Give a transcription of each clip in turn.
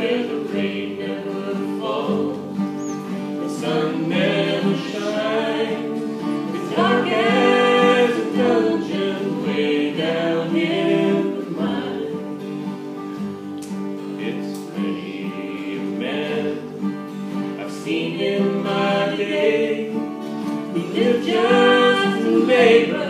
where the rain never falls, the sun never shines. It's dark as a dungeon way down in the mine. It's many a man I've seen in my day who lived just to labor.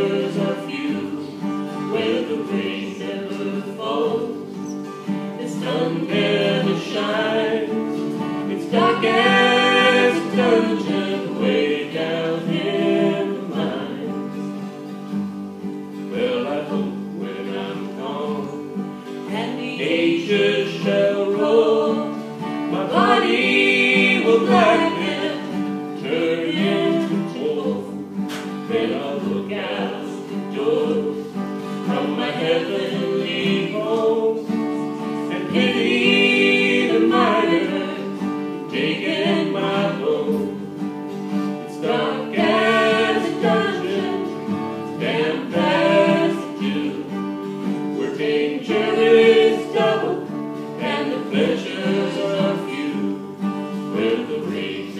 body will blacken, turn gold. Then I'll look out the door from my heaven.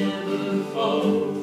never fall.